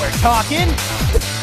we're talking.